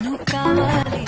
変わり